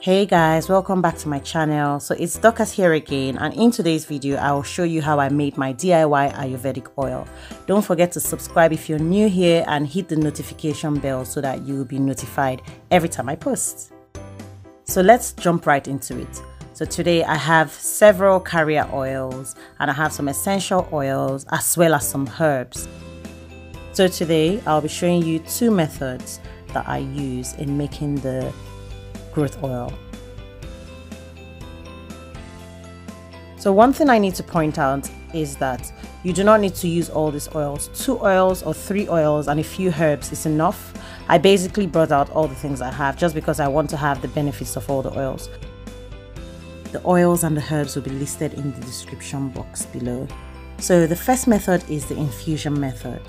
Hey guys, welcome back to my channel. So it's Dorcas here again and in today's video I will show you how I made my DIY Ayurvedic oil. Don't forget to subscribe if you're new here and hit the notification bell so that you will be notified every time I post. So let's jump right into it. So today I have several carrier oils and I have some essential oils as well as some herbs. So today I'll be showing you two methods that I use in making the growth oil. So one thing I need to point out is that you do not need to use all these oils. Two oils or three oils and a few herbs is enough. I basically brought out all the things I have just because I want to have the benefits of all the oils. The oils and the herbs will be listed in the description box below. So the first method is the infusion method.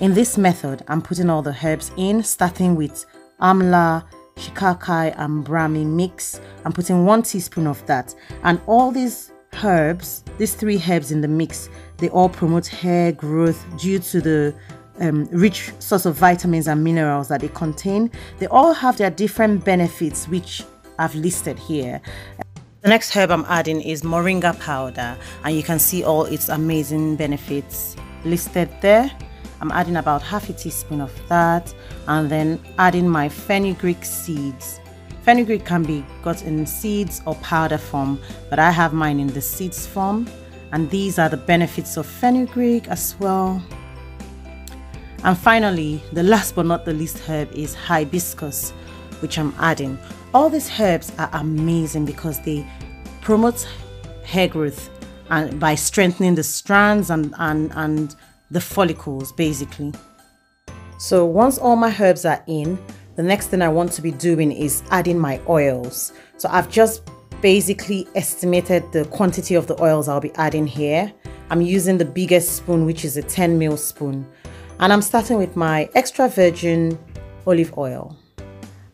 In this method, I'm putting all the herbs in, starting with amla, shikakai and brahmi mix. I'm putting one teaspoon of that. And all these herbs, these three herbs in the mix, they all promote hair growth due to the um, rich source of vitamins and minerals that they contain. They all have their different benefits, which I've listed here. The next herb I'm adding is moringa powder, and you can see all its amazing benefits listed there. I'm adding about half a teaspoon of that and then adding my fenugreek seeds. Fenugreek can be got in seeds or powder form, but I have mine in the seeds form. And these are the benefits of fenugreek as well. And finally, the last but not the least herb is hibiscus, which I'm adding. All these herbs are amazing because they promote hair growth and by strengthening the strands and, and, and the follicles basically. So once all my herbs are in, the next thing I want to be doing is adding my oils. So I've just basically estimated the quantity of the oils I'll be adding here. I'm using the biggest spoon, which is a 10 ml spoon. And I'm starting with my extra virgin olive oil.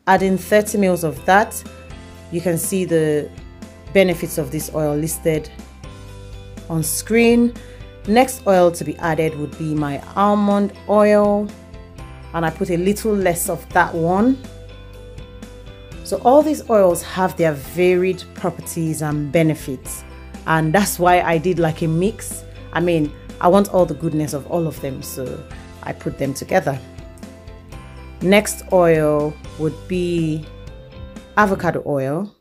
Adding 30 ml of that. You can see the benefits of this oil listed on screen. Next oil to be added would be my almond oil and I put a little less of that one. So all these oils have their varied properties and benefits and that's why I did like a mix. I mean, I want all the goodness of all of them so I put them together. Next oil would be avocado oil.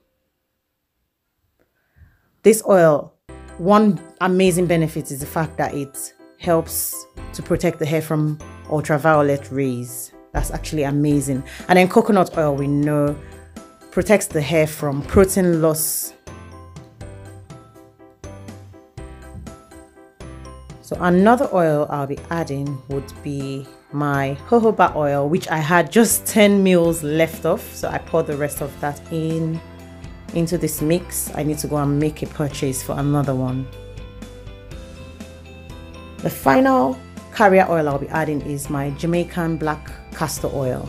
This oil one amazing benefit is the fact that it helps to protect the hair from ultraviolet rays. That's actually amazing. And then coconut oil, we know, protects the hair from protein loss. So another oil I'll be adding would be my jojoba oil, which I had just 10 mils left of. So I poured the rest of that in into this mix, I need to go and make a purchase for another one. The final carrier oil I'll be adding is my Jamaican black castor oil.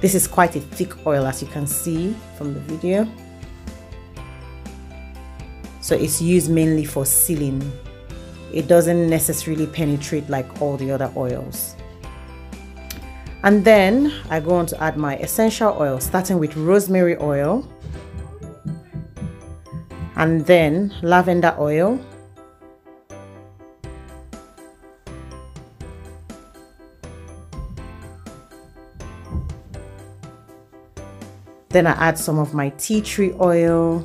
This is quite a thick oil as you can see from the video. So it's used mainly for sealing. It doesn't necessarily penetrate like all the other oils. And then I go on to add my essential oil starting with rosemary oil and then lavender oil. Then I add some of my tea tree oil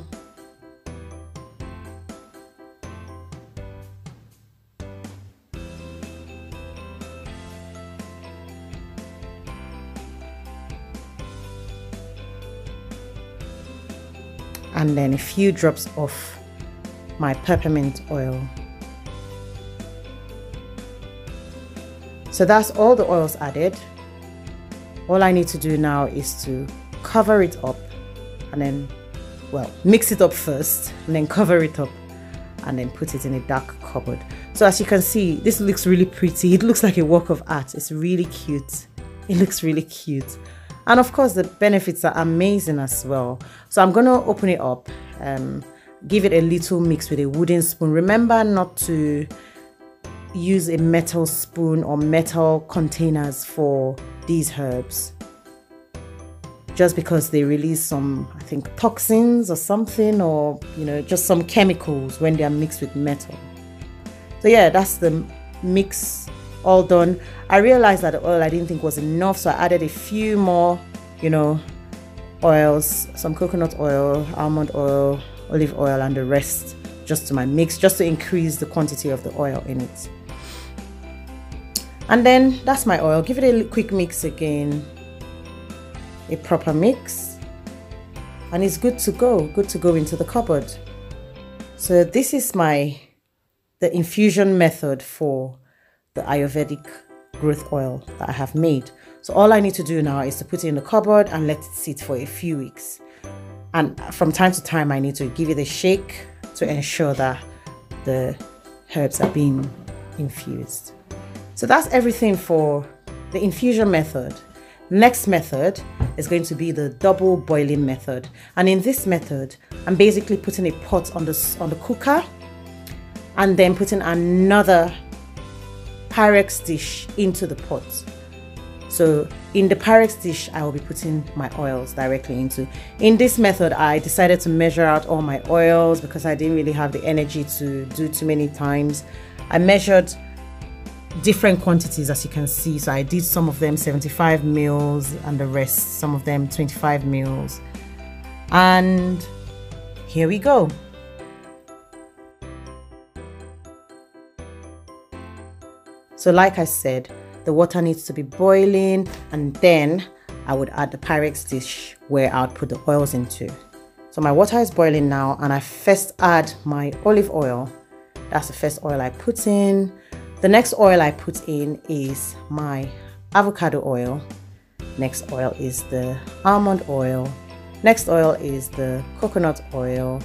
and then a few drops of my peppermint oil. So that's all the oils added. All I need to do now is to cover it up and then, well, mix it up first and then cover it up and then put it in a dark cupboard. So as you can see, this looks really pretty. It looks like a work of art. It's really cute. It looks really cute and of course the benefits are amazing as well. So i'm going to open it up um, give it a little mix with a wooden spoon. Remember not to use a metal spoon or metal containers for these herbs. Just because they release some, I think, toxins or something, or you know, just some chemicals when they are mixed with metal. So, yeah, that's the mix all done. I realized that the oil I didn't think was enough, so I added a few more, you know, oils, some coconut oil, almond oil, olive oil, and the rest just to my mix, just to increase the quantity of the oil in it. And then that's my oil. Give it a quick mix again, a proper mix, and it's good to go, good to go into the cupboard. So this is my the infusion method for the Ayurvedic growth oil that I have made. So all I need to do now is to put it in the cupboard and let it sit for a few weeks. And from time to time, I need to give it a shake to ensure that the herbs are being infused. So that's everything for the infusion method. Next method is going to be the double boiling method. And in this method, I'm basically putting a pot on the, on the cooker and then putting another Pyrex dish into the pot. So in the Pyrex dish, I will be putting my oils directly into. In this method, I decided to measure out all my oils because I didn't really have the energy to do too many times. I measured different quantities as you can see. So I did some of them 75 mils and the rest, some of them 25 mils. And here we go. So like I said, the water needs to be boiling and then I would add the Pyrex dish where I would put the oils into. So my water is boiling now and I first add my olive oil. That's the first oil I put in. The next oil I put in is my avocado oil. Next oil is the almond oil. Next oil is the coconut oil.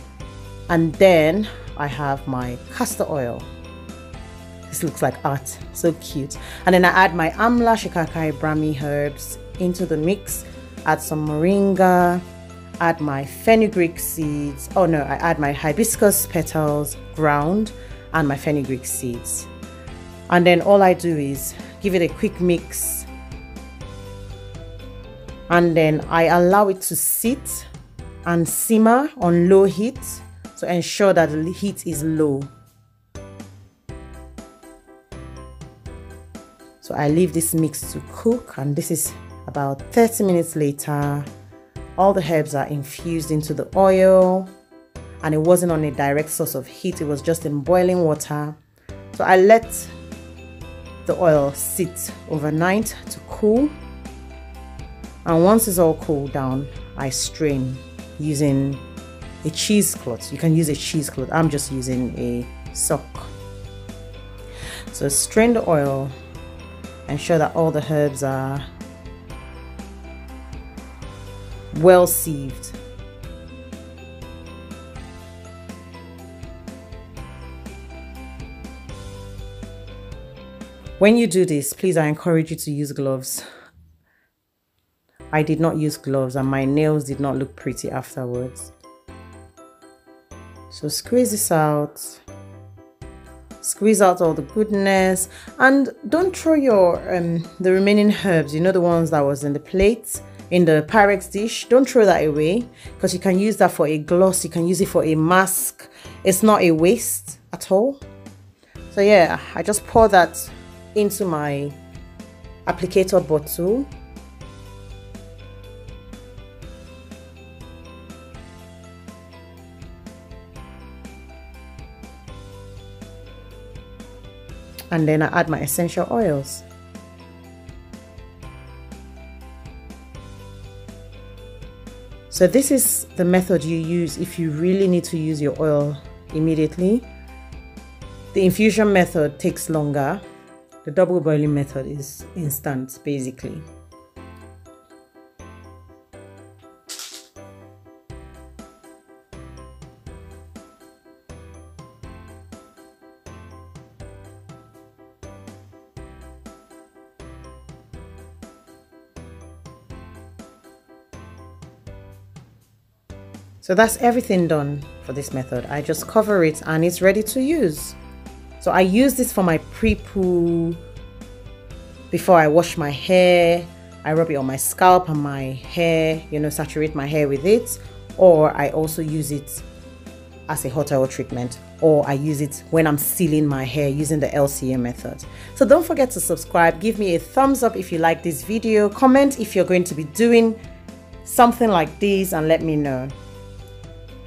And then I have my castor oil. This looks like art, so cute. And then I add my Amla Shikakai Brahmi herbs into the mix. Add some moringa, add my fenugreek seeds. Oh no, I add my hibiscus petals ground and my fenugreek seeds. And then all I do is give it a quick mix. And then I allow it to sit and simmer on low heat to ensure that the heat is low. So I leave this mix to cook and this is about 30 minutes later. All the herbs are infused into the oil and it wasn't on a direct source of heat, it was just in boiling water. So I let the oil sit overnight to cool. And once it's all cooled down, I strain using a cheesecloth. You can use a cheesecloth. I'm just using a sock. So strain the oil ensure that all the herbs are well sieved. When you do this, please, I encourage you to use gloves. I did not use gloves and my nails did not look pretty afterwards. So squeeze this out squeeze out all the goodness. And don't throw your um the remaining herbs you know the ones that was in the plate in the pyrex dish. Don't throw that away because you can use that for a gloss you can use it for a mask. It's not a waste at all. So yeah i just pour that into my applicator bottle and then I add my essential oils. So this is the method you use if you really need to use your oil immediately. The infusion method takes longer. The double boiling method is instant basically. So that's everything done for this method. I just cover it and it's ready to use. So I use this for my pre-poo before I wash my hair I rub it on my scalp and my hair, you know, saturate my hair with it, or I also use it as a hot oil treatment or I use it when I'm sealing my hair using the LCA method. So don't forget to subscribe, give me a thumbs up if you like this video, comment if you're going to be doing something like this and let me know.